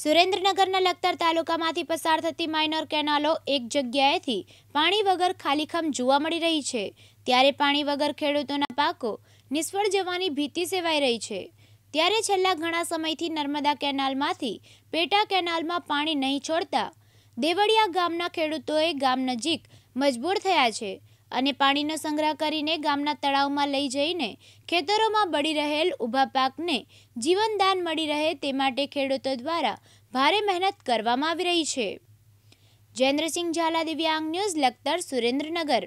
સુરેન્દ્રનગરના લખતર તાલુકામાંથી પસાર થતી માઇનર કેનાલો એક જગ્યાએથી પાણી વગર ખાલીખમ જોવા મળી રહી છે. ત્યારે પાણી વગર ખેડૂતોના પાકો નિષ્ફળ જવાની ભીતિ સેવાઈ રહી છે. ત્યારે છેલ્લા ઘણા સમયથી નર્મદા કેનાલમાંથી પેટા કેનાલમાં પાણી નહીં છોડતા દેવળિયા ગામના ખેડૂતોએ ગામ નજીક મજબૂર થયા છે. અને પાણીનો સંગ્રહ કરીને ગામના તળાવમાં લઈ જઈને ખેતરોમાં બળી રહેલ ઊભા પાકને જીવનદાન મળી રહે તે માટે ખેડૂતો દ્વારા ભારે મહેનત કરવામાં આવી રહી છે. જયેન્દ્રસિંહ ઝાલા, દિવ્યાંગ ન્યૂઝ, લખતર, સુરેન્દ્રનગર.